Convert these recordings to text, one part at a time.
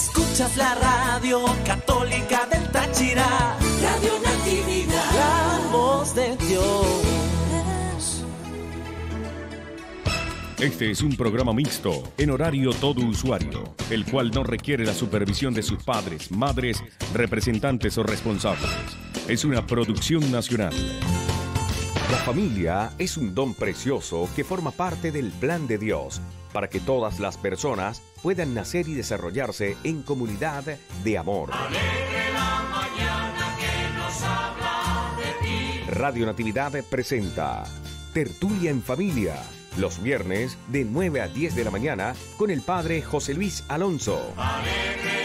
Escuchas la radio católica del Táchira. Radio Natividad. La voz de Dios. Este es un programa mixto, en horario todo usuario, el cual no requiere la supervisión de sus padres, madres, representantes o responsables. Es una producción nacional. La familia es un don precioso que forma parte del plan de Dios para que todas las personas puedan nacer y desarrollarse en comunidad de amor. Radio Natividad presenta Tertulia en Familia, los viernes de 9 a 10 de la mañana con el padre José Luis Alonso. Alegre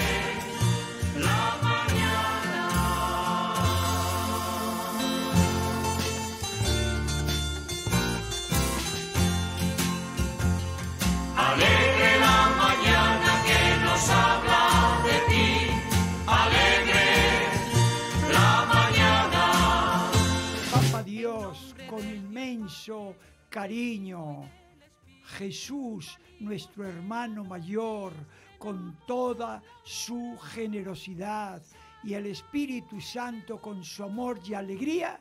cariño, Jesús, nuestro hermano mayor, con toda su generosidad y el Espíritu Santo con su amor y alegría,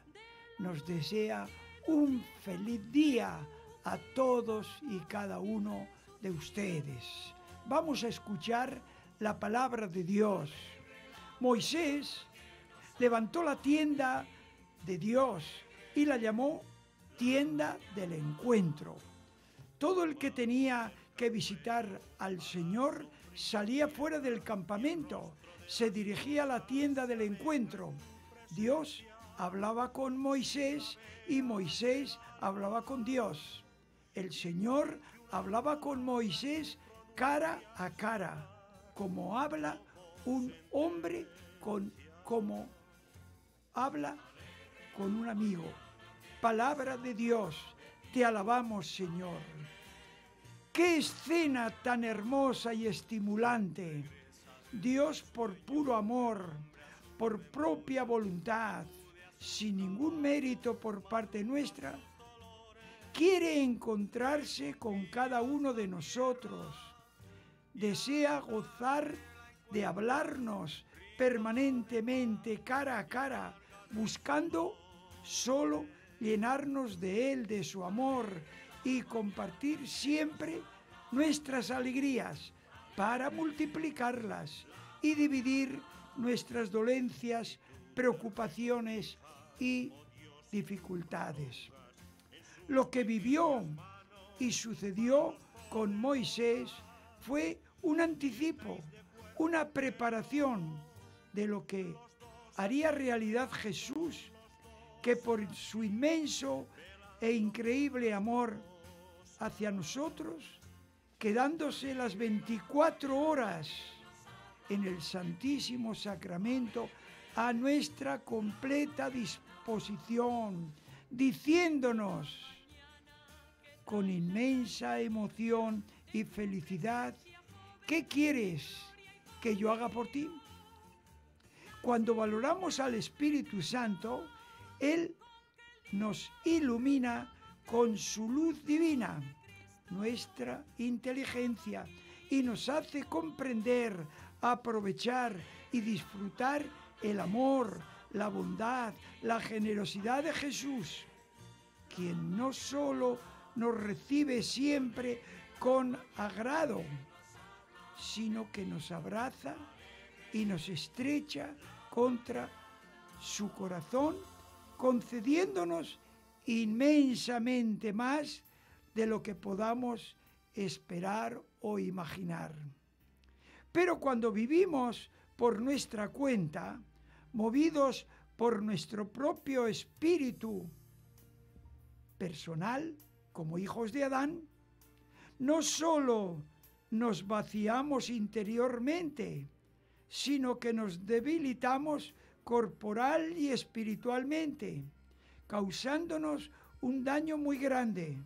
nos desea un feliz día a todos y cada uno de ustedes. Vamos a escuchar la palabra de Dios. Moisés levantó la tienda de Dios y la llamó tienda del encuentro. Todo el que tenía que visitar al Señor salía fuera del campamento, se dirigía a la tienda del encuentro. Dios hablaba con Moisés y Moisés hablaba con Dios. El Señor hablaba con Moisés cara a cara, como habla un hombre con como habla con un amigo. Palabra de Dios, te alabamos, Señor. Qué escena tan hermosa y estimulante. Dios por puro amor, por propia voluntad, sin ningún mérito por parte nuestra, quiere encontrarse con cada uno de nosotros. Desea gozar de hablarnos permanentemente cara a cara, buscando solo llenarnos de Él, de su amor y compartir siempre nuestras alegrías para multiplicarlas y dividir nuestras dolencias, preocupaciones y dificultades. Lo que vivió y sucedió con Moisés fue un anticipo, una preparación de lo que haría realidad Jesús, que por su inmenso e increíble amor hacia nosotros, quedándose las 24 horas en el Santísimo Sacramento a nuestra completa disposición, diciéndonos con inmensa emoción y felicidad, ¿qué quieres que yo haga por ti? Cuando valoramos al Espíritu Santo, Él nos ilumina con su luz divina, nuestra inteligencia, y nos hace comprender, aprovechar y disfrutar el amor, la bondad, la generosidad de Jesús, quien no solo nos recibe siempre con agrado, sino que nos abraza y nos estrecha contra su corazón, concediéndonos inmensamente más de lo que podamos esperar o imaginar. Pero cuando vivimos por nuestra cuenta, movidos por nuestro propio espíritu personal, como hijos de Adán, no solo nos vaciamos interiormente, sino que nos debilitamos corporal y espiritualmente, causándonos un daño muy grande,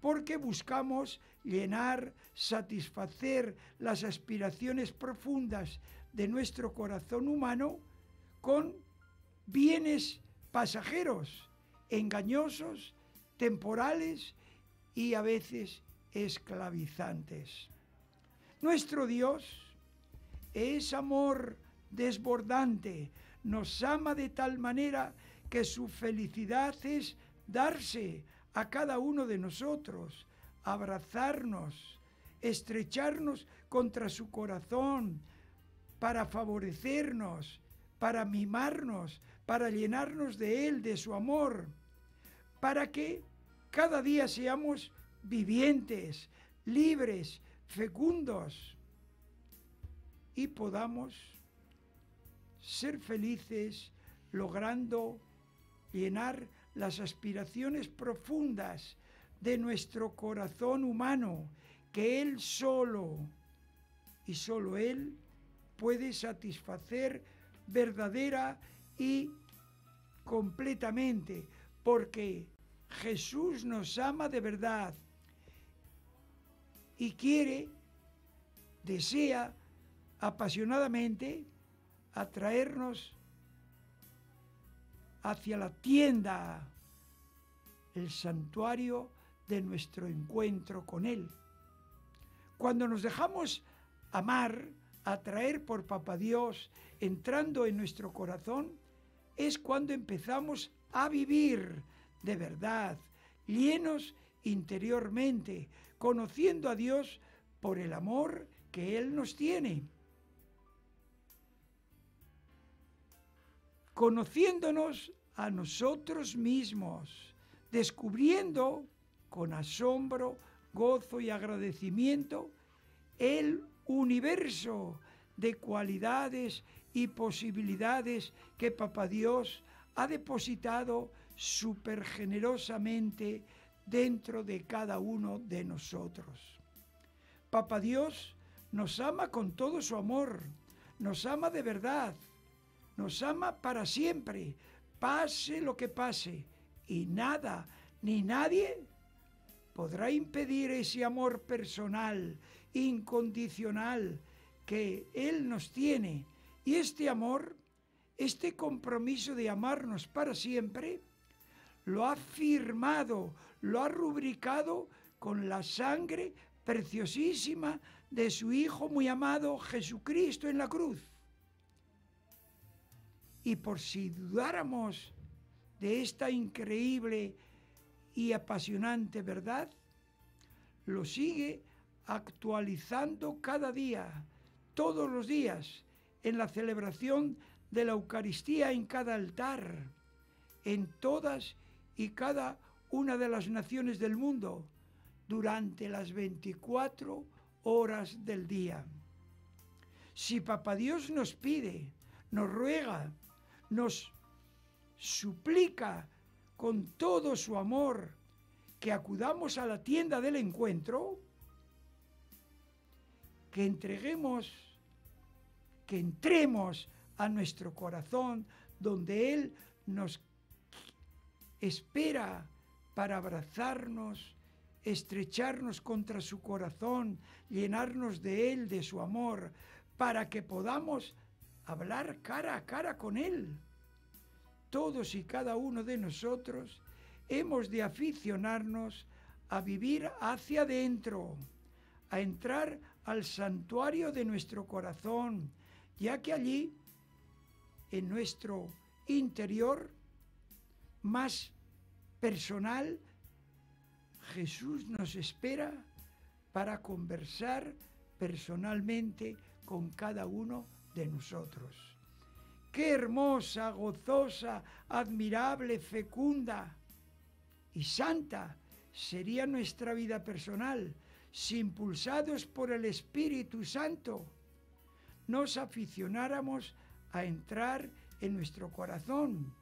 porque buscamos llenar, satisfacer las aspiraciones profundas de nuestro corazón humano con bienes pasajeros, engañosos, temporales y a veces esclavizantes. Nuestro Dios es amor desbordante, nos ama de tal manera que su felicidad es darse a cada uno de nosotros, abrazarnos, estrecharnos contra su corazón para favorecernos, para mimarnos, para llenarnos de Él, de su amor, para que cada día seamos vivientes, libres, fecundos y podamos ser felices logrando llenar las aspiraciones profundas de nuestro corazón humano, que Él solo y solo Él puede satisfacer verdadera y completamente, porque Jesús nos ama de verdad y quiere, desea apasionadamente atraernos hacia la tienda, el santuario de nuestro encuentro con Él. Cuando nos dejamos amar, atraer por Papa Dios, entrando en nuestro corazón, es cuando empezamos a vivir de verdad, llenos interiormente, conociendo a Dios por el amor que Él nos tiene. Conociéndonos a nosotros mismos, descubriendo con asombro, gozo y agradecimiento el universo de cualidades y posibilidades que Papá Dios ha depositado súper generosamente dentro de cada uno de nosotros. Papá Dios nos ama con todo su amor, nos ama de verdad, nos ama para siempre, pase lo que pase, y nada ni nadie podrá impedir ese amor personal, incondicional, que Él nos tiene. Y este amor, este compromiso de amarnos para siempre, lo ha firmado, lo ha rubricado con la sangre preciosísima de su Hijo muy amado Jesucristo en la cruz. Y por si dudáramos de esta increíble y apasionante verdad, lo sigue actualizando cada día, todos los días, en la celebración de la Eucaristía en cada altar, en todas y cada una de las naciones del mundo durante las 24 horas del día. Si Papá Dios nos pide, nos ruega, nos suplica con todo su amor que acudamos a la tienda del encuentro, que entreguemos, que entremos a nuestro corazón donde Él nos espera para abrazarnos, estrecharnos contra su corazón, llenarnos de Él, de su amor, para que podamos hablar cara a cara con Él. Todos y cada uno de nosotros hemos de aficionarnos a vivir hacia adentro, a entrar al santuario de nuestro corazón, ya que allí, en nuestro interior, más personal, Jesús nos espera para conversar personalmente con cada uno de nosotros. Qué hermosa, gozosa, admirable, fecunda y santa sería nuestra vida personal si impulsados por el Espíritu Santo nos aficionáramos a entrar en nuestro corazón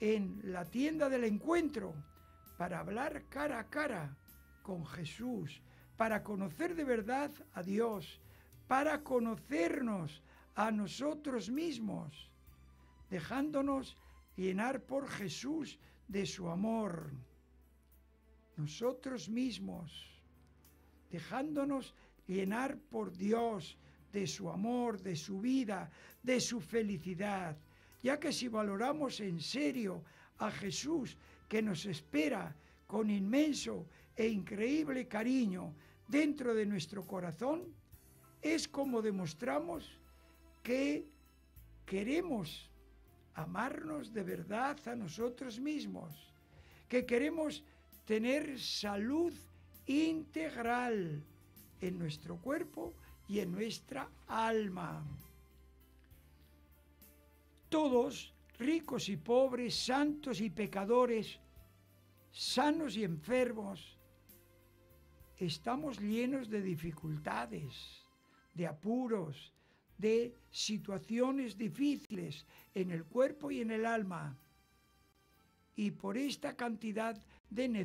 en la tienda del encuentro para hablar cara a cara con Jesús, para conocer de verdad a Dios, para conocernos a nosotros mismos, dejándonos llenar por Jesús de su amor. Nosotros mismos, dejándonos llenar por Dios de su amor, de su vida, de su felicidad ya que si valoramos en serio a Jesús que nos espera con inmenso e increíble cariño dentro de nuestro corazón, es como demostramos que queremos amarnos de verdad a nosotros mismos, que queremos tener salud integral en nuestro cuerpo y en nuestra alma. Todos, ricos y pobres, santos y pecadores, sanos y enfermos, estamos llenos de dificultades, de apuros, de situaciones difíciles en el cuerpo y en el alma. Y por esta cantidad de, de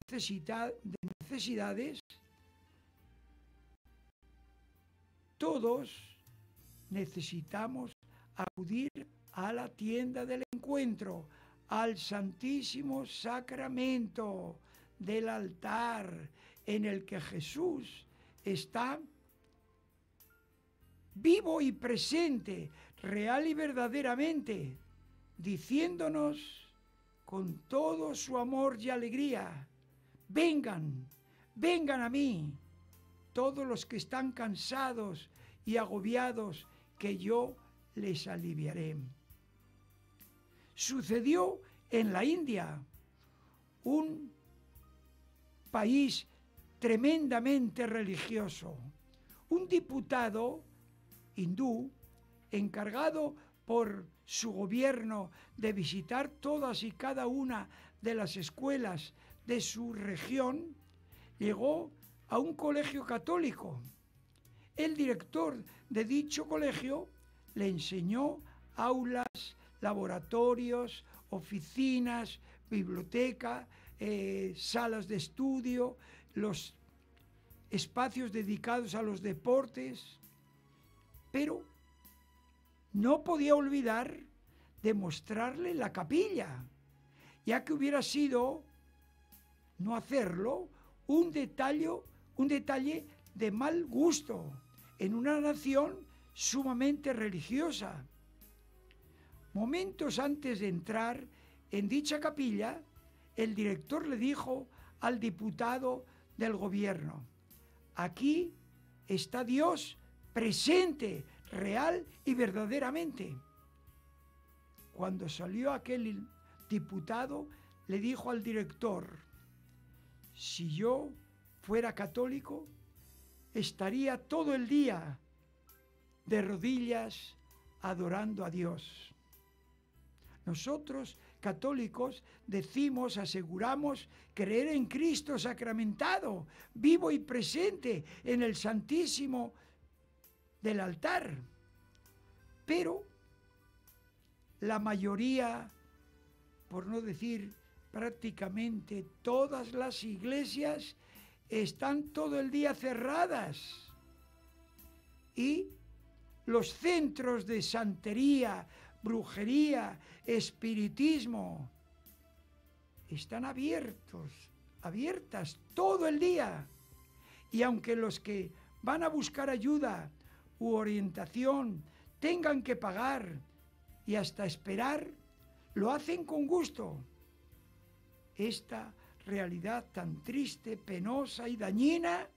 necesidades, todos necesitamos acudir a la tienda del encuentro, al Santísimo Sacramento del altar en el que Jesús está vivo y presente, real y verdaderamente, diciéndonos con todo su amor y alegría, vengan, vengan a mí, todos los que están cansados y agobiados, que yo les aliviaré. Sucedió en la India, un país tremendamente religioso. Un diputado hindú encargado por su gobierno de visitar todas y cada una de las escuelas de su región, llegó a un colegio católico. El director de dicho colegio le enseñó aulas, laboratorios, oficinas, biblioteca, eh, salas de estudio, los espacios dedicados a los deportes, pero no podía olvidar de mostrarle la capilla, ya que hubiera sido no hacerlo un detalle, un detalle de mal gusto en una nación sumamente religiosa. Momentos antes de entrar en dicha capilla, el director le dijo al diputado del gobierno, aquí está Dios presente, real y verdaderamente. Cuando salió aquel diputado, le dijo al director, si yo fuera católico, estaría todo el día de rodillas adorando a Dios. Nosotros, católicos, decimos, aseguramos creer en Cristo sacramentado, vivo y presente en el Santísimo del altar. Pero la mayoría, por no decir prácticamente todas las iglesias, están todo el día cerradas. Y los centros de santería, brujería, espiritismo, están abiertos, abiertas todo el día. Y aunque los que van a buscar ayuda orientación tengan que pagar y hasta esperar, lo hacen con gusto. Esta realidad tan triste, penosa y dañina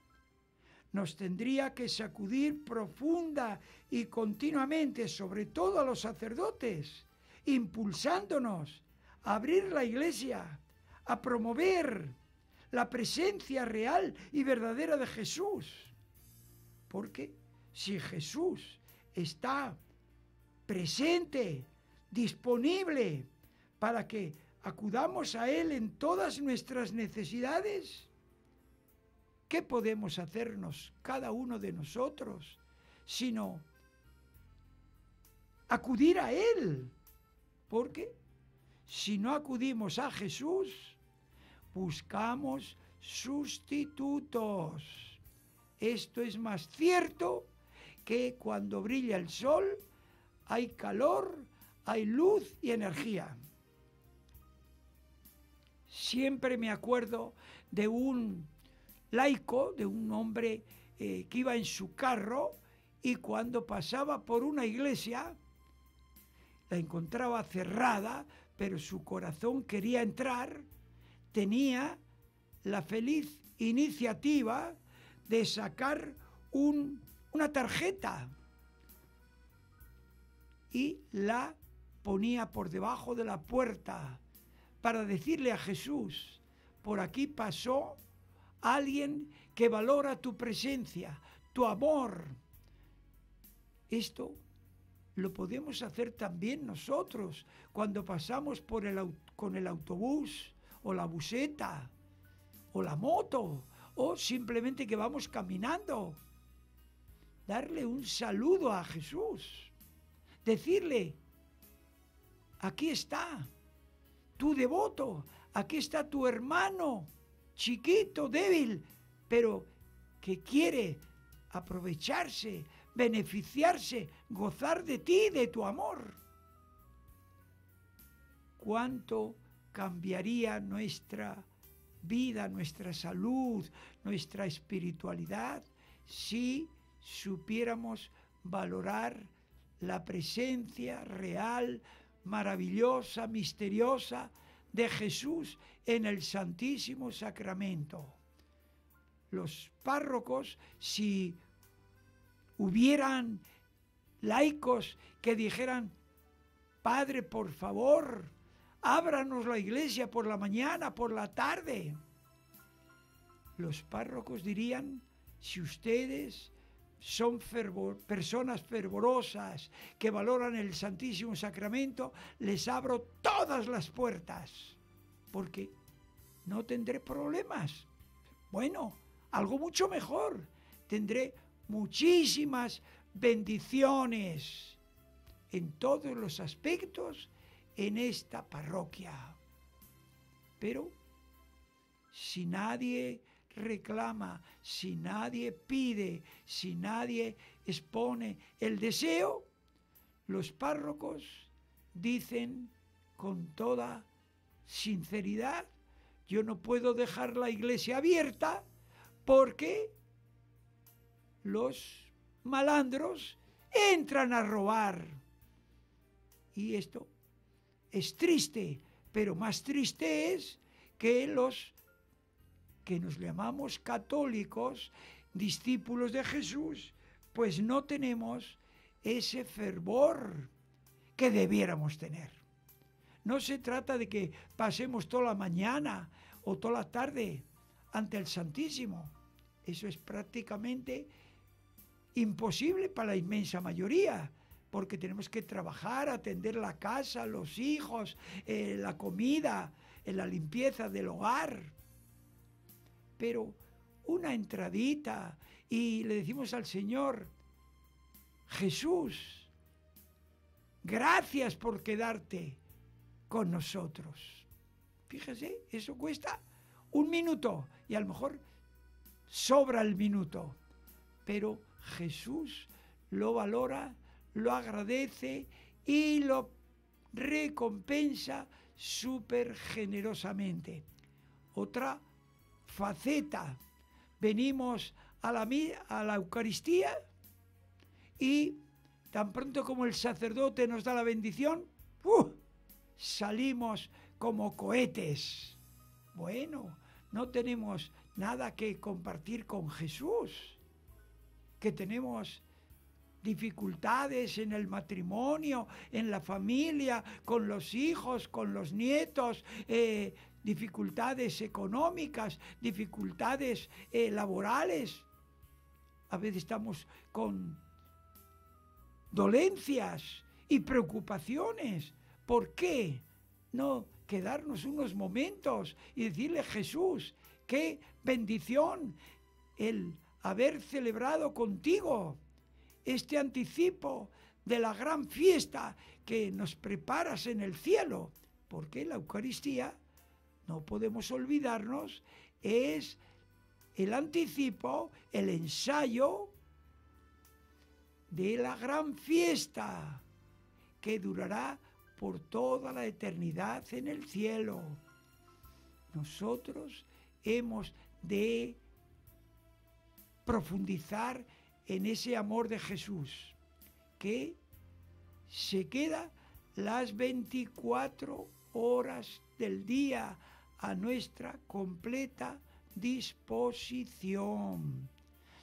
nos tendría que sacudir profunda y continuamente, sobre todo a los sacerdotes, impulsándonos a abrir la iglesia, a promover la presencia real y verdadera de Jesús. Porque si Jesús está presente, disponible, para que acudamos a Él en todas nuestras necesidades, ¿qué podemos hacernos cada uno de nosotros sino acudir a Él? Porque si no acudimos a Jesús, buscamos sustitutos. Esto es más cierto que cuando brilla el sol hay calor, hay luz y energía. Siempre me acuerdo de un laico, de un hombre eh, que iba en su carro y cuando pasaba por una iglesia, la encontraba cerrada, pero su corazón quería entrar, tenía la feliz iniciativa de sacar un una tarjeta y la ponía por debajo de la puerta para decirle a Jesús, por aquí pasó alguien que valora tu presencia, tu amor. Esto lo podemos hacer también nosotros cuando pasamos por el, con el autobús o la buseta o la moto o simplemente que vamos caminando. Darle un saludo a Jesús. Decirle, aquí está tu devoto, aquí está tu hermano, chiquito, débil, pero que quiere aprovecharse, beneficiarse, gozar de ti, de tu amor. ¿Cuánto cambiaría nuestra vida, nuestra salud, nuestra espiritualidad si supiéramos valorar la presencia real, maravillosa, misteriosa de Jesús en el Santísimo Sacramento. Los párrocos, si hubieran laicos que dijeran, Padre, por favor, ábranos la iglesia por la mañana, por la tarde. Los párrocos dirían, si ustedes son personas fervorosas que valoran el Santísimo Sacramento, les abro todas las puertas, porque no tendré problemas. Bueno, algo mucho mejor, tendré muchísimas bendiciones en todos los aspectos en esta parroquia. Pero si nadie reclama, si nadie pide, si nadie expone el deseo, los párrocos dicen con toda sinceridad, yo no puedo dejar la iglesia abierta porque los malandros entran a robar. Y esto es triste, pero más triste es que los que nos llamamos católicos, discípulos de Jesús, pues no tenemos ese fervor que debiéramos tener. No se trata de que pasemos toda la mañana o toda la tarde ante el Santísimo. Eso es prácticamente imposible para la inmensa mayoría, porque tenemos que trabajar, atender la casa, los hijos, eh, la comida, eh, la limpieza del hogar pero una entradita y le decimos al Señor, Jesús, gracias por quedarte con nosotros. Fíjese, eso cuesta un minuto y a lo mejor sobra el minuto, pero Jesús lo valora, lo agradece y lo recompensa súper generosamente. Otra faceta. Venimos a la, a la Eucaristía y tan pronto como el sacerdote nos da la bendición, ¡uh! salimos como cohetes. Bueno, no tenemos nada que compartir con Jesús, que tenemos dificultades en el matrimonio, en la familia, con los hijos, con los nietos, eh, dificultades económicas, dificultades eh, laborales. A veces estamos con dolencias y preocupaciones. ¿Por qué no quedarnos unos momentos y decirle Jesús, qué bendición el haber celebrado contigo este anticipo de la gran fiesta que nos preparas en el cielo? Porque la Eucaristía no podemos olvidarnos, es el anticipo, el ensayo de la gran fiesta que durará por toda la eternidad en el cielo. Nosotros hemos de profundizar en ese amor de Jesús que se queda las 24 horas del día a nuestra completa disposición.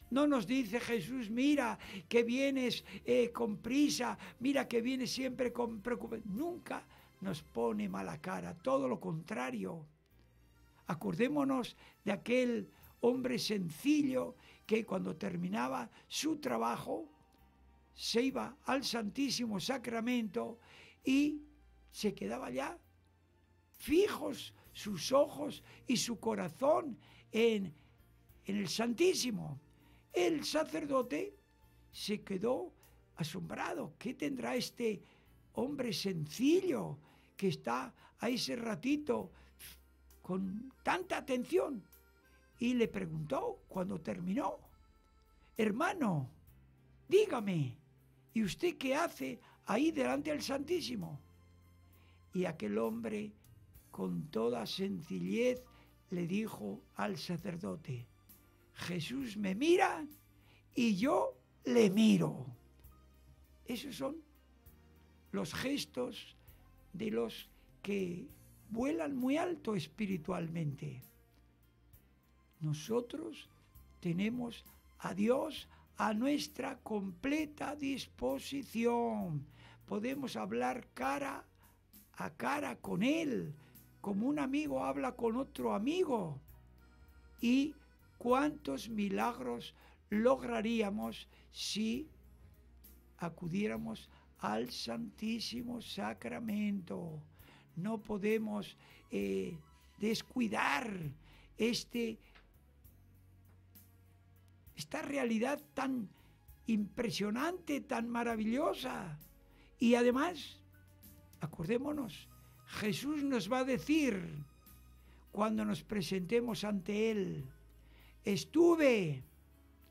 No nos dice Jesús, mira que vienes eh, con prisa, mira que vienes siempre con preocupación. Nunca nos pone mala cara, todo lo contrario. Acordémonos de aquel hombre sencillo que cuando terminaba su trabajo se iba al Santísimo Sacramento y se quedaba allá fijos sus ojos y su corazón en, en el Santísimo. El sacerdote se quedó asombrado. ¿Qué tendrá este hombre sencillo que está a ese ratito con tanta atención? Y le preguntó cuando terminó, hermano, dígame, ¿y usted qué hace ahí delante del Santísimo? Y aquel hombre, con toda sencillez, le dijo al sacerdote, Jesús me mira y yo le miro. Esos son los gestos de los que vuelan muy alto espiritualmente. Nosotros tenemos a Dios a nuestra completa disposición. Podemos hablar cara a cara con Él, como un amigo habla con otro amigo. Y cuántos milagros lograríamos si acudiéramos al Santísimo Sacramento. No podemos eh, descuidar este, esta realidad tan impresionante, tan maravillosa. Y además, acordémonos, Jesús nos va a decir cuando nos presentemos ante Él, estuve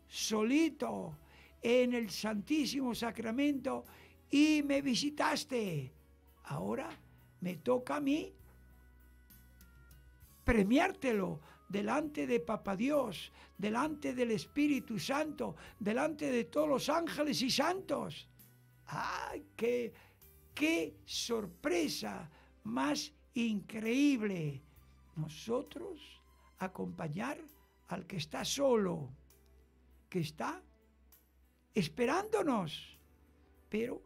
solito en el Santísimo Sacramento y me visitaste. Ahora me toca a mí premiártelo delante de Papa Dios, delante del Espíritu Santo, delante de todos los ángeles y santos. ¡Ay, qué, qué sorpresa más increíble! Nosotros acompañar al que está solo, que está esperándonos, pero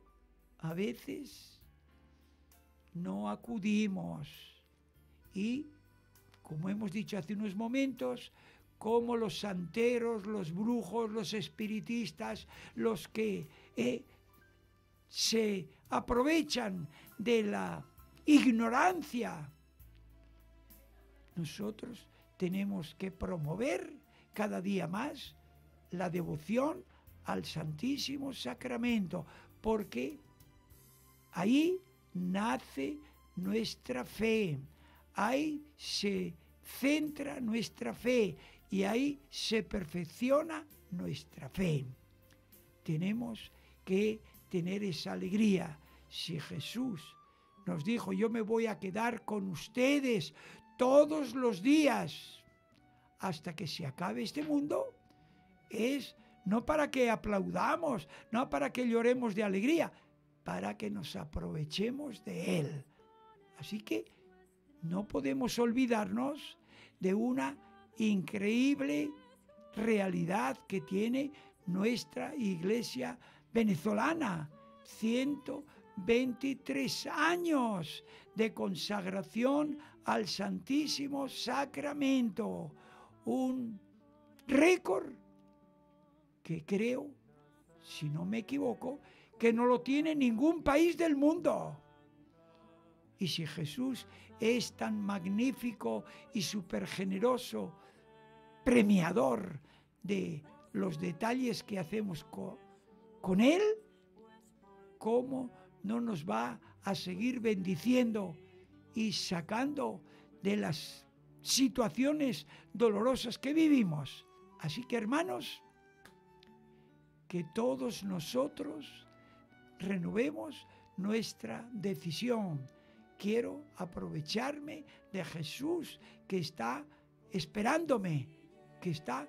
a veces no acudimos y, como hemos dicho hace unos momentos, como los santeros, los brujos, los espiritistas, los que eh, se aprovechan de la ignorancia, nosotros tenemos que promover cada día más la devoción al Santísimo Sacramento, porque ahí nace nuestra fe, ahí se centra nuestra fe y ahí se perfecciona nuestra fe. Tenemos que tener esa alegría. Si Jesús nos dijo, yo me voy a quedar con ustedes todos los días hasta que se acabe este mundo, es no para que aplaudamos, no para que lloremos de alegría, para que nos aprovechemos de Él. Así que no podemos olvidarnos de una increíble realidad que tiene nuestra iglesia venezolana. 123 años de consagración al Santísimo Sacramento. Un récord que creo, si no me equivoco, que no lo tiene ningún país del mundo. Y si Jesús es tan magnífico y súper generoso, premiador de los detalles que hacemos con Él, ¿cómo no nos va a seguir bendiciendo y sacando de las situaciones dolorosas que vivimos? Así que hermanos, que todos nosotros renovemos nuestra decisión. Quiero aprovecharme de Jesús que está esperándome, que está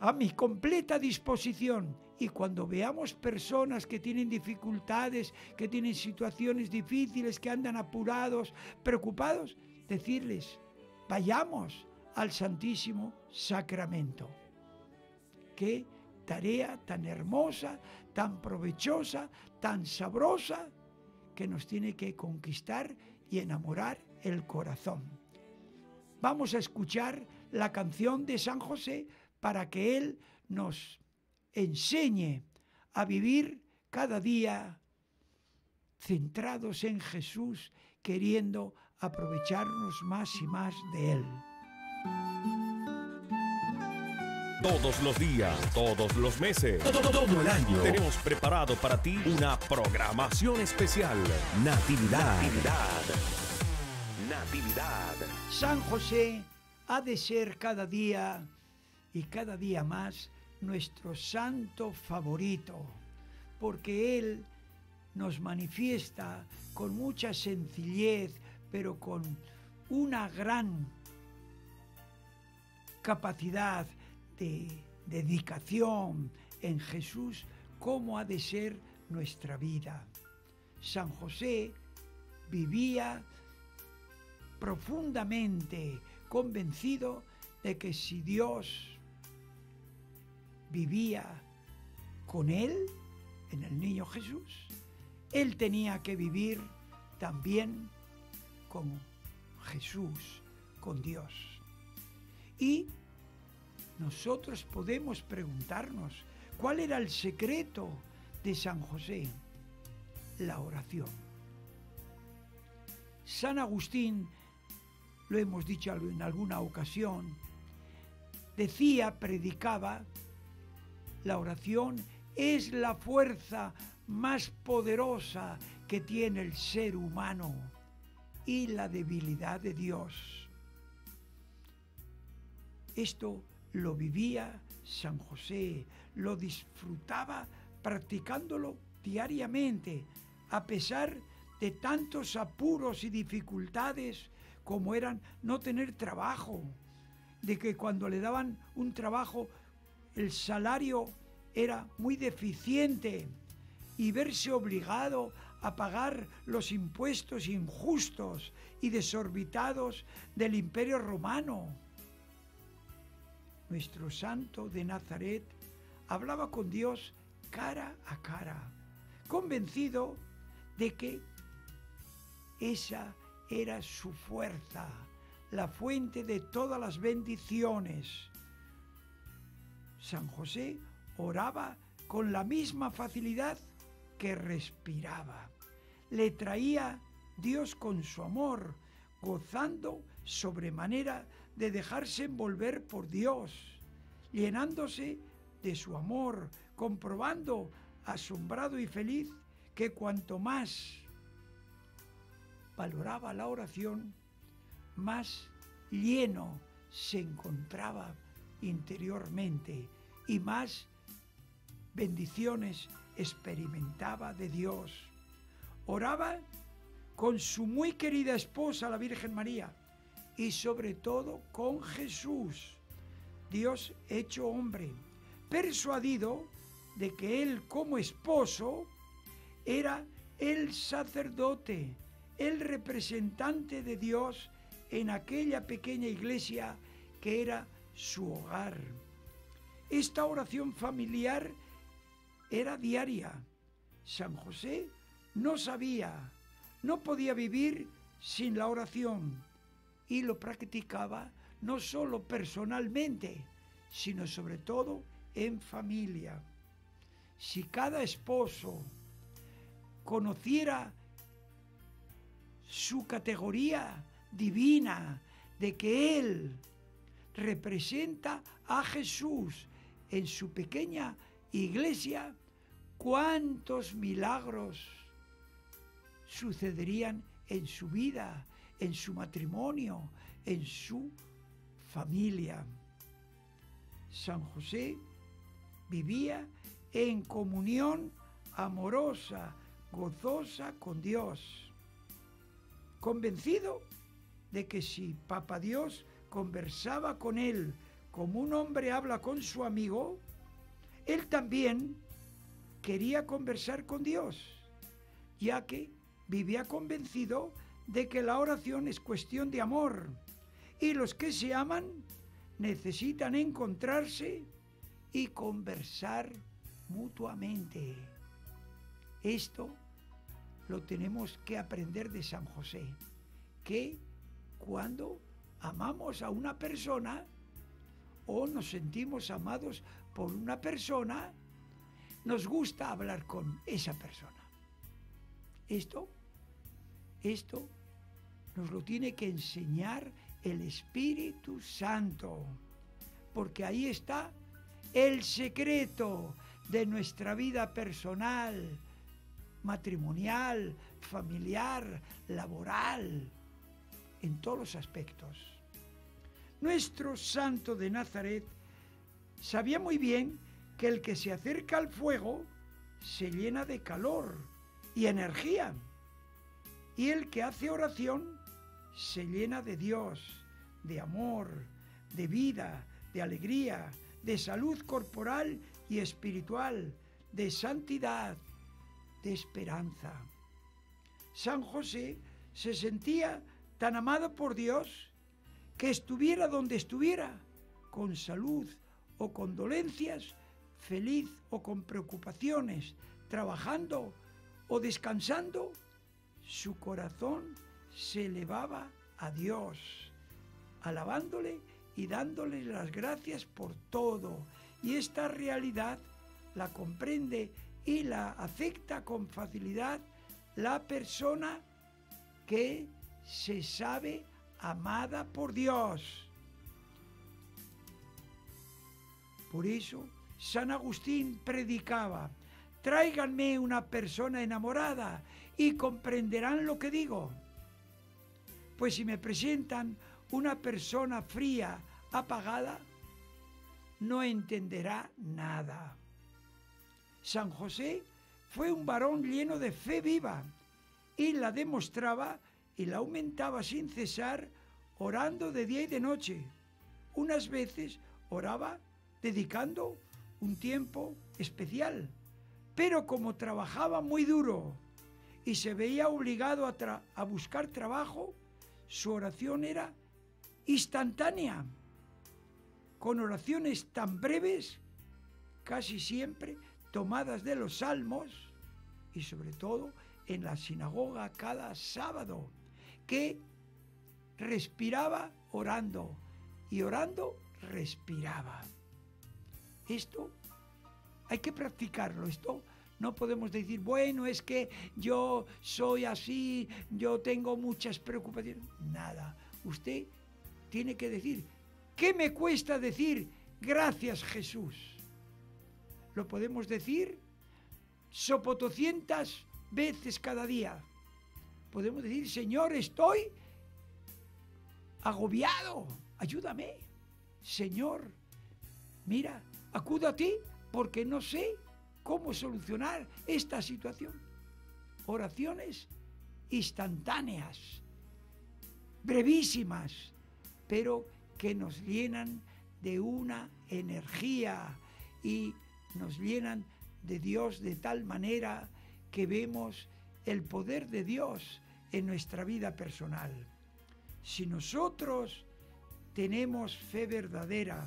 a mi completa disposición. Y cuando veamos personas que tienen dificultades, que tienen situaciones difíciles, que andan apurados, preocupados, decirles, vayamos al Santísimo Sacramento. qué tarea tan hermosa, tan provechosa, tan sabrosa, que nos tiene que conquistar y enamorar el corazón. Vamos a escuchar la canción de San José para que Él nos enseñe a vivir cada día centrados en Jesús, queriendo aprovecharnos más y más de Él. Todos los días, todos los meses, todo, todo el año, tenemos preparado para ti una programación especial. Natividad. Natividad. Natividad. San José ha de ser cada día y cada día más nuestro santo favorito, porque Él nos manifiesta con mucha sencillez, pero con una gran capacidad de dedicación en Jesús, cómo ha de ser nuestra vida. San José vivía profundamente convencido de que si Dios vivía con él, en el niño Jesús, él tenía que vivir también con Jesús, con Dios. Y nosotros podemos preguntarnos cuál era el secreto de San José, la oración. San Agustín, lo hemos dicho en alguna ocasión, decía, predicaba, la oración es la fuerza más poderosa que tiene el ser humano y la debilidad de Dios. Esto lo vivía San José, lo disfrutaba practicándolo diariamente, a pesar de tantos apuros y dificultades como eran no tener trabajo, de que cuando le daban un trabajo el salario era muy deficiente y verse obligado a pagar los impuestos injustos y desorbitados del imperio romano nuestro santo de Nazaret, hablaba con Dios cara a cara, convencido de que esa era su fuerza, la fuente de todas las bendiciones. San José oraba con la misma facilidad que respiraba. Le traía Dios con su amor, gozando sobremanera de dejarse envolver por Dios, llenándose de su amor, comprobando, asombrado y feliz, que cuanto más valoraba la oración, más lleno se encontraba interiormente y más bendiciones experimentaba de Dios. Oraba con su muy querida esposa, la Virgen María, y sobre todo con Jesús, Dios hecho hombre, persuadido de que Él como esposo era el sacerdote, el representante de Dios en aquella pequeña iglesia que era su hogar. Esta oración familiar era diaria. San José no sabía, no podía vivir sin la oración y lo practicaba no solo personalmente, sino sobre todo en familia. Si cada esposo conociera su categoría divina de que él representa a Jesús en su pequeña iglesia, cuántos milagros sucederían en su vida en su matrimonio, en su familia. San José vivía en comunión amorosa, gozosa con Dios, convencido de que si Papa Dios conversaba con él como un hombre habla con su amigo, él también quería conversar con Dios, ya que vivía convencido de que la oración es cuestión de amor y los que se aman necesitan encontrarse y conversar mutuamente. Esto lo tenemos que aprender de San José, que cuando amamos a una persona o nos sentimos amados por una persona, nos gusta hablar con esa persona. Esto, esto nos lo tiene que enseñar el Espíritu Santo, porque ahí está el secreto de nuestra vida personal, matrimonial, familiar, laboral, en todos los aspectos. Nuestro santo de Nazaret sabía muy bien que el que se acerca al fuego se llena de calor y energía, y el que hace oración se llena de Dios, de amor, de vida, de alegría, de salud corporal y espiritual, de santidad, de esperanza. San José se sentía tan amado por Dios que estuviera donde estuviera, con salud o con dolencias, feliz o con preocupaciones, trabajando o descansando, su corazón se elevaba a Dios, alabándole y dándole las gracias por todo. Y esta realidad la comprende y la acepta con facilidad la persona que se sabe amada por Dios. Por eso, San Agustín predicaba, tráiganme una persona enamorada y comprenderán lo que digo. Pues si me presentan una persona fría, apagada, no entenderá nada. San José fue un varón lleno de fe viva y la demostraba y la aumentaba sin cesar orando de día y de noche. Unas veces oraba dedicando un tiempo especial, pero como trabajaba muy duro y se veía obligado a, a buscar trabajo, su oración era instantánea, con oraciones tan breves, casi siempre tomadas de los salmos y sobre todo en la sinagoga cada sábado, que respiraba orando y orando respiraba. Esto hay que practicarlo, esto no podemos decir, bueno, es que yo soy así, yo tengo muchas preocupaciones. Nada, usted tiene que decir, ¿qué me cuesta decir gracias Jesús? lo podemos decir sopotocientas veces cada día. Podemos decir, Señor, estoy agobiado, ayúdame. Señor, mira, acudo a ti porque no sé cómo solucionar esta situación. Oraciones instantáneas, brevísimas, pero que nos llenan de una energía y nos llenan de Dios de tal manera que vemos el poder de Dios en nuestra vida personal. Si nosotros tenemos fe verdadera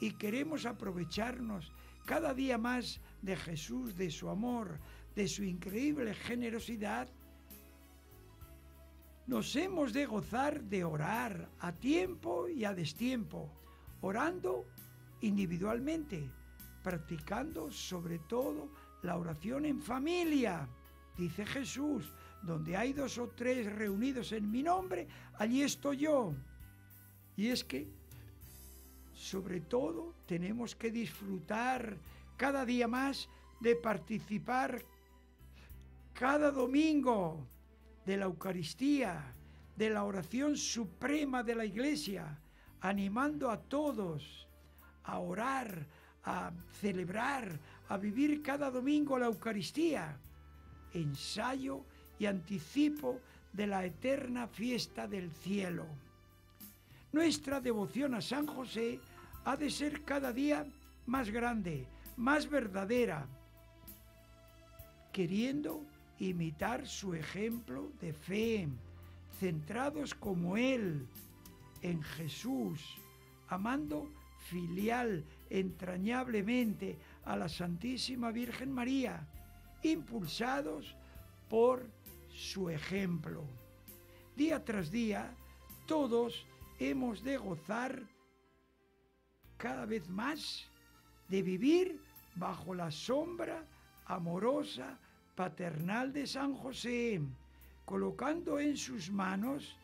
y queremos aprovecharnos cada día más de Jesús, de su amor, de su increíble generosidad, nos hemos de gozar de orar a tiempo y a destiempo, orando individualmente, practicando sobre todo la oración en familia. Dice Jesús, donde hay dos o tres reunidos en mi nombre, allí estoy yo. Y es que, sobre todo, tenemos que disfrutar cada día más de participar cada domingo de la Eucaristía, de la oración suprema de la Iglesia, animando a todos a orar, a celebrar, a vivir cada domingo la Eucaristía, ensayo y anticipo de la eterna fiesta del cielo. Nuestra devoción a San José ha de ser cada día más grande, más verdadera, queriendo imitar su ejemplo de fe, centrados como Él en Jesús, amando filial entrañablemente a la Santísima Virgen María, impulsados por su ejemplo. Día tras día, todos hemos de gozar cada vez más de vivir bajo la sombra amorosa paternal de San José, colocando en sus manos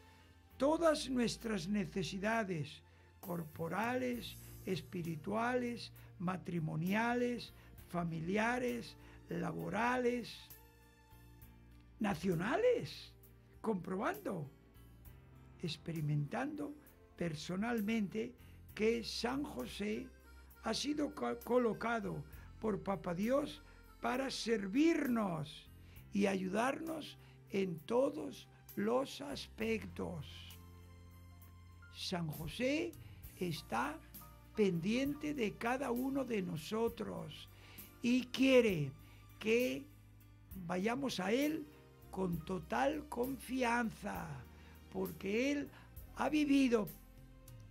todas nuestras necesidades corporales, espirituales, matrimoniales, familiares, laborales, nacionales, comprobando, experimentando personalmente que San José ha sido colocado por Papa Dios para servirnos y ayudarnos en todos los aspectos. San José está pendiente de cada uno de nosotros y quiere que vayamos a Él con total confianza, porque Él ha vivido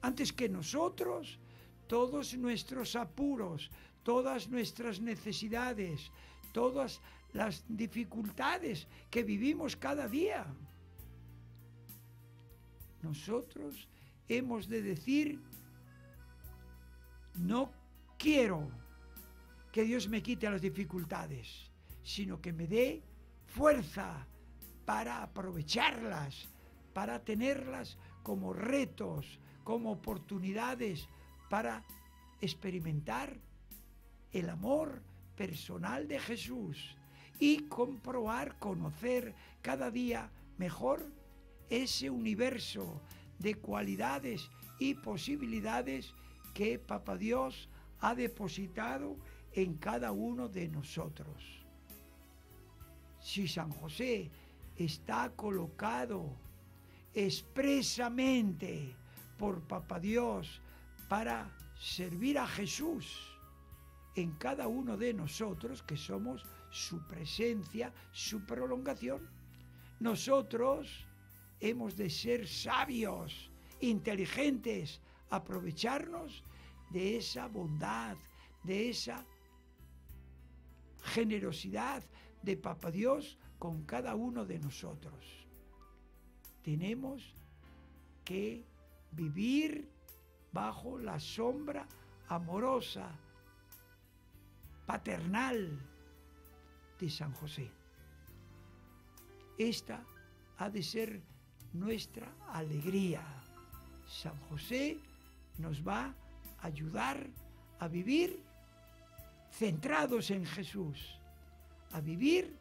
antes que nosotros todos nuestros apuros, todas nuestras necesidades, todas las dificultades que vivimos cada día. Nosotros hemos de decir, no quiero que Dios me quite las dificultades, sino que me dé fuerza para aprovecharlas, para tenerlas como retos, como oportunidades para experimentar el amor personal de Jesús y comprobar, conocer cada día mejor ese universo de cualidades y posibilidades que Papa Dios ha depositado en cada uno de nosotros. Si San José está colocado expresamente por Papa Dios para servir a Jesús en cada uno de nosotros, que somos su presencia, su prolongación, nosotros hemos de ser sabios, inteligentes, aprovecharnos de esa bondad, de esa generosidad de Papa Dios con cada uno de nosotros. Tenemos que vivir bajo la sombra amorosa, paternal de San José. Esta ha de ser nuestra alegría. San José nos va a ayudar a vivir centrados en Jesús, a vivir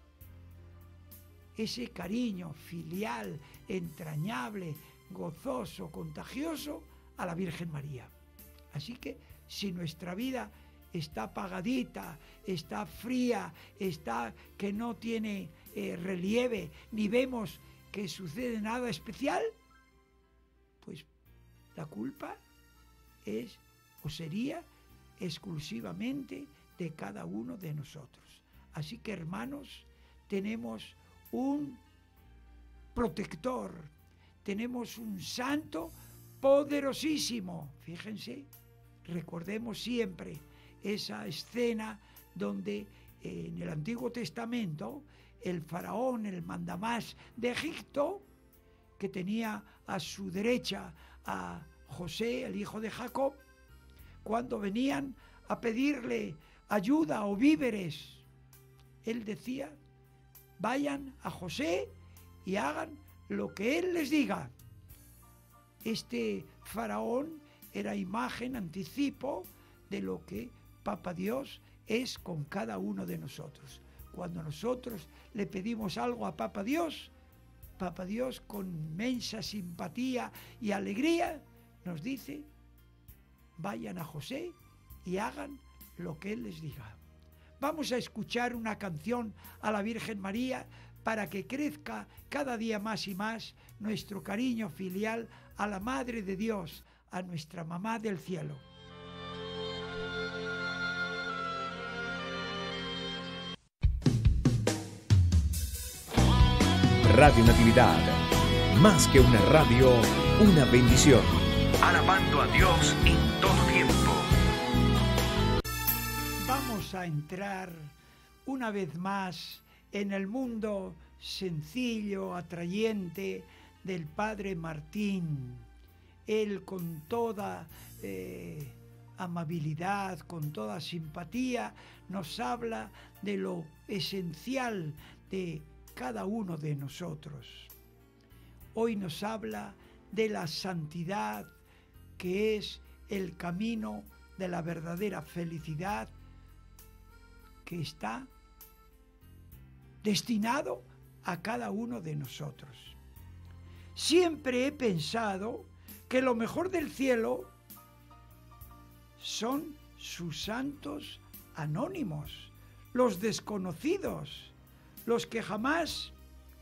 ese cariño filial, entrañable, gozoso, contagioso a la Virgen María. Así que si nuestra vida está apagadita, está fría, está que no tiene eh, relieve, ni vemos que sucede nada especial, pues la culpa es o sería exclusivamente de cada uno de nosotros. Así que hermanos, tenemos un protector, tenemos un santo poderosísimo. Fíjense, recordemos siempre esa escena donde eh, en el Antiguo Testamento el faraón, el mandamás de Egipto, que tenía a su derecha a José, el hijo de Jacob, cuando venían a pedirle ayuda o víveres, él decía, vayan a José y hagan lo que él les diga. Este faraón era imagen, anticipo de lo que Papa Dios es con cada uno de nosotros. Cuando nosotros le pedimos algo a Papa Dios, Papa Dios con inmensa simpatía y alegría nos dice, vayan a José y hagan lo que Él les diga. Vamos a escuchar una canción a la Virgen María para que crezca cada día más y más nuestro cariño filial a la Madre de Dios, a nuestra Mamá del Cielo. Radio Natividad, más que una radio, una bendición. Alabando a Dios en todo tiempo. vamos a entrar una vez más en el mundo sencillo, atrayente del Padre Martín. Él con toda eh, amabilidad, con toda simpatía, nos habla de lo esencial de cada uno de nosotros. Hoy nos habla de la santidad, que es el camino de la verdadera felicidad que está destinado a cada uno de nosotros. Siempre he pensado que lo mejor del cielo son sus santos anónimos, los desconocidos, los que jamás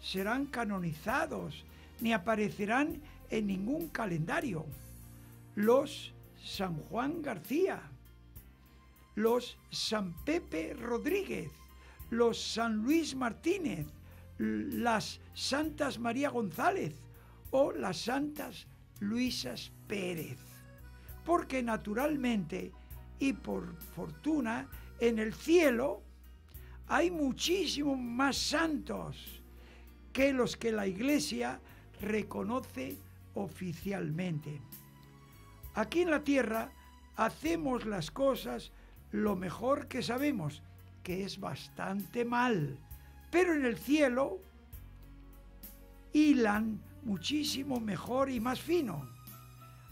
serán canonizados ni aparecerán en ningún calendario, los San Juan García, los San Pepe Rodríguez, los San Luis Martínez, las Santas María González o las Santas Luisas Pérez. Porque naturalmente y por fortuna en el cielo hay muchísimos más santos que los que la Iglesia reconoce oficialmente. Aquí en la tierra hacemos las cosas lo mejor que sabemos, que es bastante mal, pero en el cielo hilan muchísimo mejor y más fino.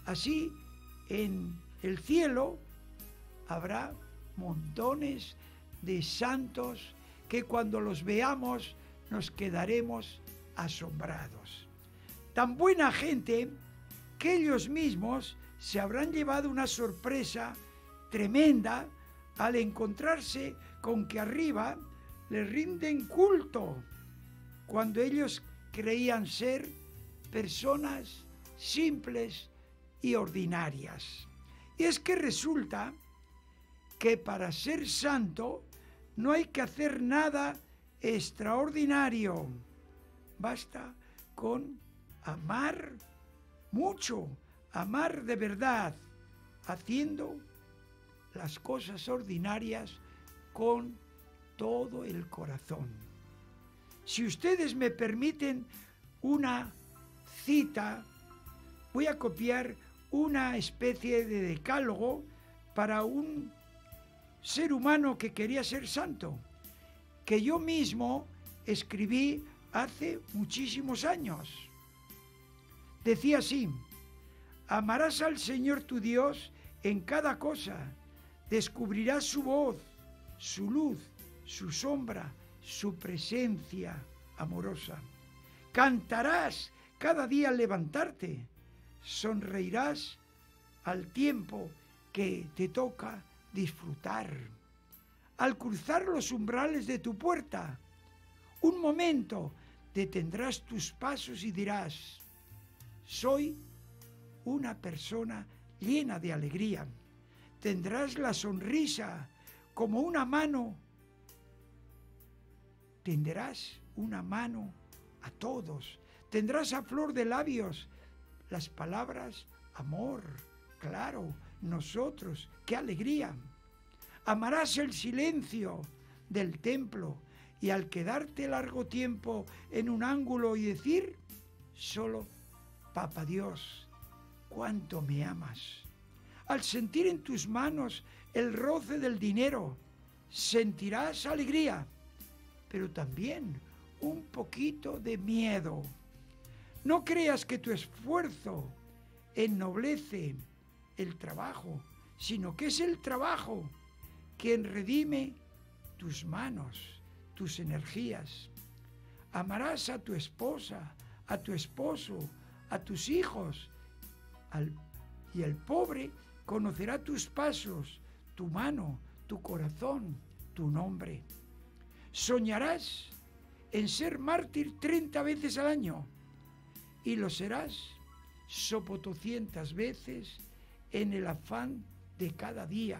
Así, en el cielo habrá montones de santos que cuando los veamos nos quedaremos asombrados. Tan buena gente que ellos mismos se habrán llevado una sorpresa tremenda al encontrarse con que arriba les rinden culto cuando ellos creían ser personas simples y ordinarias. Y es que resulta que para ser santo no hay que hacer nada extraordinario. Basta con amar mucho, amar de verdad, haciendo las cosas ordinarias con todo el corazón. Si ustedes me permiten una cita, voy a copiar una especie de decálogo para un ser humano que quería ser santo, que yo mismo escribí hace muchísimos años. Decía así, amarás al Señor tu Dios en cada cosa, descubrirás su voz, su luz, su sombra, su presencia amorosa. Cantarás cada día al levantarte, sonreirás al tiempo que te toca disfrutar. Al cruzar los umbrales de tu puerta, un momento detendrás tus pasos y dirás, soy una persona llena de alegría. Tendrás la sonrisa como una mano. Tendrás una mano a todos. Tendrás a flor de labios las palabras amor, claro, nosotros, qué alegría. Amarás el silencio del templo y al quedarte largo tiempo en un ángulo y decir, solo, Papa Dios, cuánto me amas. Al sentir en tus manos el roce del dinero, sentirás alegría, pero también un poquito de miedo. No creas que tu esfuerzo ennoblece el trabajo, sino que es el trabajo quien redime tus manos, tus energías. Amarás a tu esposa, a tu esposo, a tus hijos, y el pobre conocerá tus pasos, tu mano, tu corazón, tu nombre. Soñarás en ser mártir 30 veces al año y lo serás sopotoscientas veces en el afán de cada día.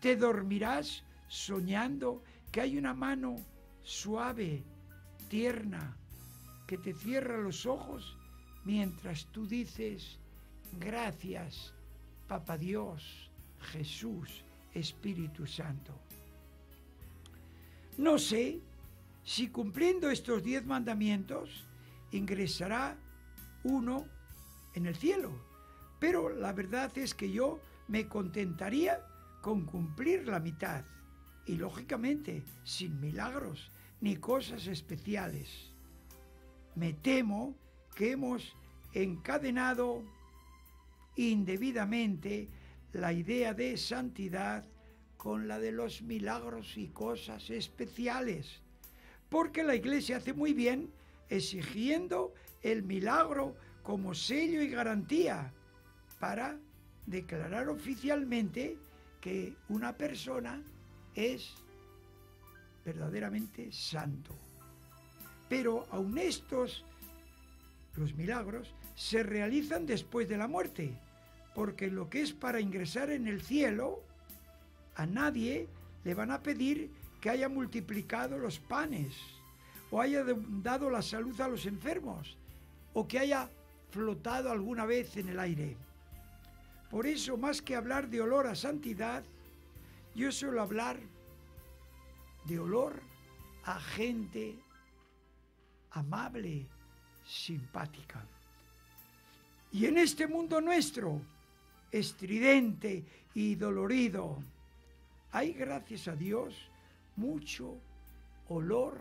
Te dormirás soñando que hay una mano suave, tierna, que te cierra los ojos mientras tú dices, gracias, Papa Dios, Jesús, Espíritu Santo. No sé si cumpliendo estos diez mandamientos ingresará uno en el cielo, pero la verdad es que yo me contentaría con cumplir la mitad. Y lógicamente sin milagros ni cosas especiales. Me temo que hemos encadenado indebidamente la idea de santidad con la de los milagros y cosas especiales, porque la Iglesia hace muy bien exigiendo el milagro como sello y garantía para declarar oficialmente que una persona es verdaderamente santo. Pero aun estos, los milagros, se realizan después de la muerte, porque lo que es para ingresar en el cielo, a nadie le van a pedir que haya multiplicado los panes, o haya dado la salud a los enfermos, o que haya flotado alguna vez en el aire. Por eso, más que hablar de olor a santidad, yo suelo hablar de olor a gente amable, simpática. Y en este mundo nuestro, estridente y dolorido, hay, gracias a Dios, mucho olor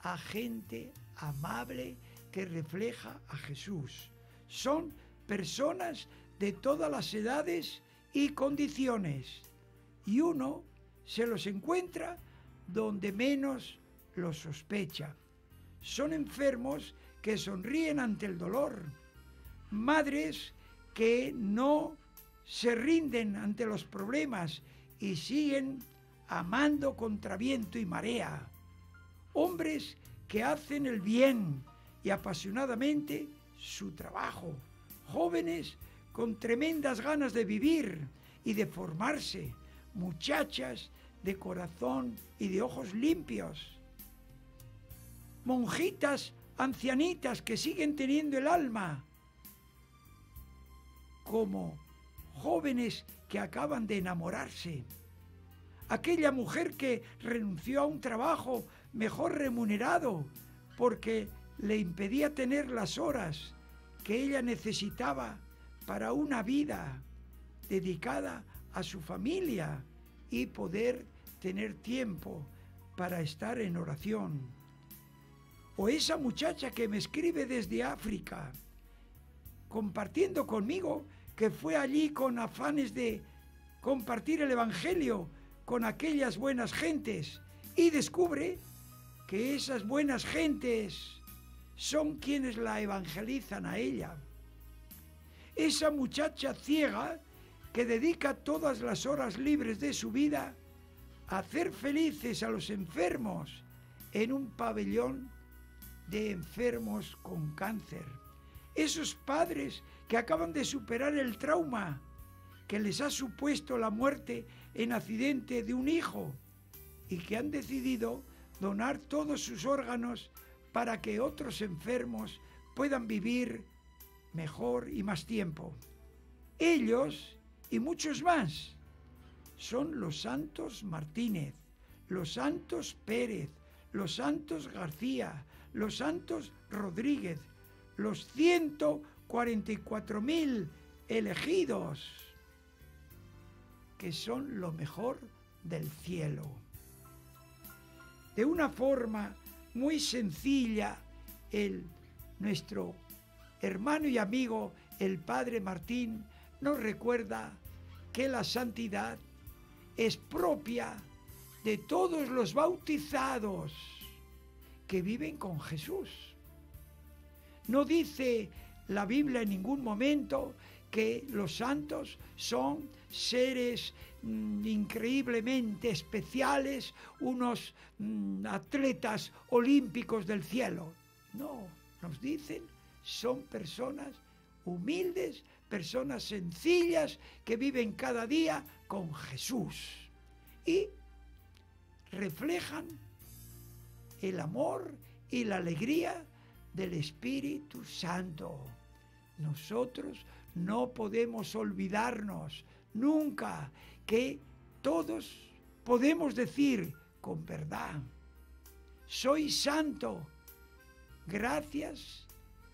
a gente amable que refleja a Jesús. Son personas de todas las edades y condiciones. Y uno se los encuentra donde menos lo sospecha. Son enfermos que sonríen ante el dolor, madres que no se rinden ante los problemas y siguen amando contra viento y marea, hombres que hacen el bien y apasionadamente su trabajo, jóvenes con tremendas ganas de vivir y de formarse, muchachas de corazón y de ojos limpios. Monjitas ancianitas que siguen teniendo el alma como jóvenes que acaban de enamorarse. Aquella mujer que renunció a un trabajo mejor remunerado porque le impedía tener las horas que ella necesitaba para una vida dedicada a su familia y poder tener tiempo para estar en oración. O esa muchacha que me escribe desde África, compartiendo conmigo que fue allí con afanes de compartir el Evangelio con aquellas buenas gentes y descubre que esas buenas gentes son quienes la evangelizan a ella. Esa muchacha ciega que dedica todas las horas libres de su vida hacer felices a los enfermos en un pabellón de enfermos con cáncer. Esos padres que acaban de superar el trauma que les ha supuesto la muerte en accidente de un hijo y que han decidido donar todos sus órganos para que otros enfermos puedan vivir mejor y más tiempo. Ellos y muchos más son los santos Martínez, los santos Pérez, los santos García, los santos Rodríguez, los 144 mil elegidos, que son lo mejor del cielo. De una forma muy sencilla, el, nuestro hermano y amigo, el Padre Martín, nos recuerda que la santidad es propia de todos los bautizados que viven con Jesús. No dice la Biblia en ningún momento que los santos son seres mm, increíblemente especiales, unos mm, atletas olímpicos del cielo. No, nos dicen, son personas humildes, personas sencillas que viven cada día con Jesús y reflejan el amor y la alegría del Espíritu Santo. Nosotros no podemos olvidarnos nunca que todos podemos decir con verdad, soy santo gracias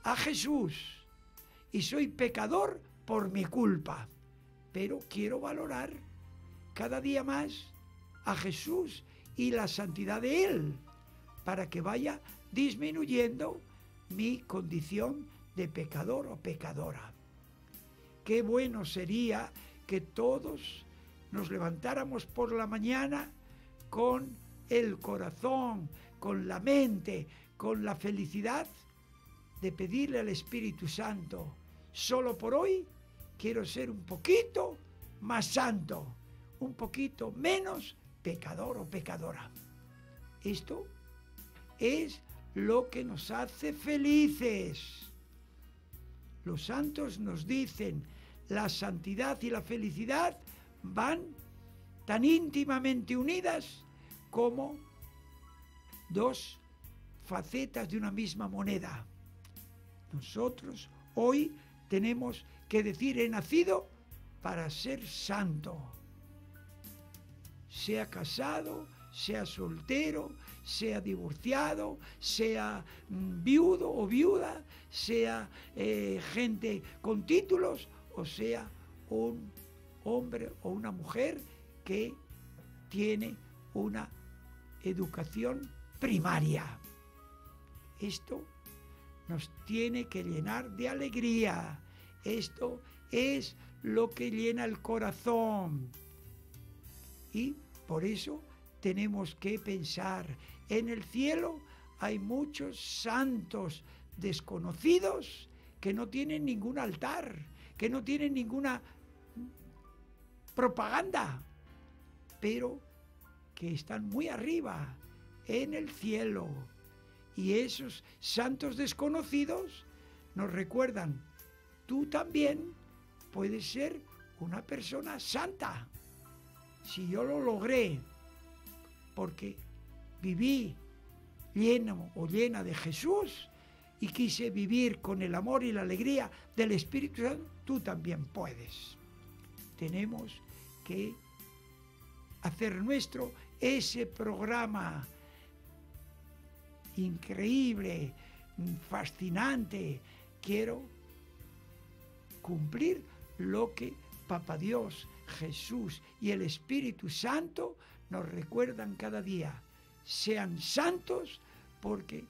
a Jesús y soy pecador por mi culpa, pero quiero valorar cada día más a Jesús y la santidad de Él para que vaya disminuyendo mi condición de pecador o pecadora. Qué bueno sería que todos nos levantáramos por la mañana con el corazón, con la mente, con la felicidad de pedirle al Espíritu Santo, solo por hoy quiero ser un poquito más santo, un poquito menos pecador o pecadora. Esto es lo que nos hace felices. Los santos nos dicen, la santidad y la felicidad van tan íntimamente unidas como dos facetas de una misma moneda. Nosotros hoy tenemos que decir, he nacido para ser santo. Sea casado, sea soltero, sea divorciado, sea mm, viudo o viuda, sea eh, gente con títulos o sea un hombre o una mujer que tiene una educación primaria. Esto tiene que llenar de alegría. Esto es lo que llena el corazón. Y por eso tenemos que pensar, en el cielo hay muchos santos desconocidos que no tienen ningún altar, que no tienen ninguna propaganda, pero que están muy arriba, en el cielo. Y esos santos desconocidos nos recuerdan, tú también puedes ser una persona santa. Si yo lo logré, porque viví lleno o llena de Jesús y quise vivir con el amor y la alegría del Espíritu Santo, tú también puedes. Tenemos que hacer nuestro ese programa increíble, fascinante. Quiero cumplir lo que Papa Dios, Jesús y el Espíritu Santo nos recuerdan cada día. Sean santos porque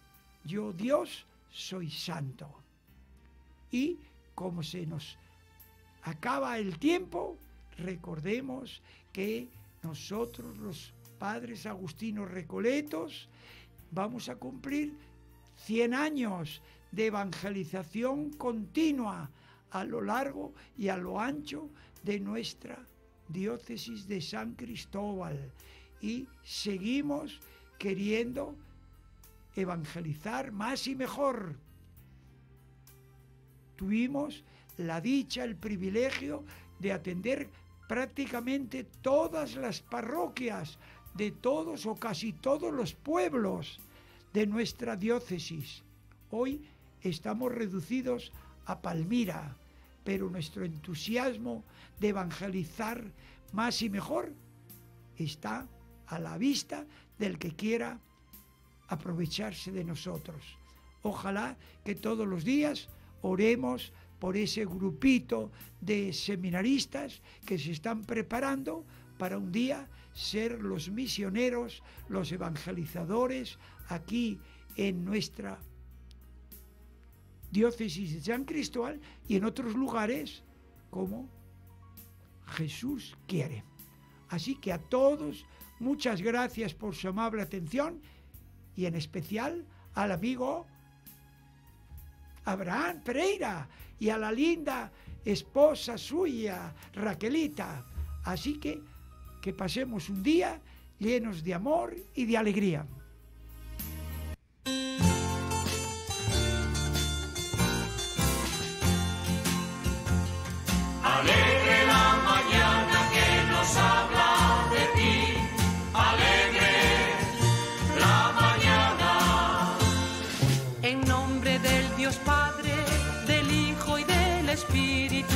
yo Dios soy santo. Y como se nos acaba el tiempo, recordemos que nosotros los padres agustinos recoletos vamos a cumplir 100 años de evangelización continua a lo largo y a lo ancho de nuestra diócesis de San Cristóbal y seguimos queriendo evangelizar más y mejor. Tuvimos la dicha, el privilegio de atender prácticamente todas las parroquias de todos o casi todos los pueblos de nuestra diócesis. Hoy estamos reducidos a Palmira, pero nuestro entusiasmo de evangelizar más y mejor está a la vista del que quiera aprovecharse de nosotros. Ojalá que todos los días oremos por ese grupito de seminaristas que se están preparando para un día ser los misioneros, los evangelizadores aquí en nuestra diócesis de San Cristóbal y en otros lugares como Jesús quiere. Así que a todos, muchas gracias por su amable atención y en especial al amigo Abraham Pereira y a la linda esposa suya, Raquelita. Así que que pasemos un día llenos de amor y de alegría. Alegre la mañana que nos habla de ti, alegre la mañana. En nombre del Dios Padre, del Hijo y del Espíritu.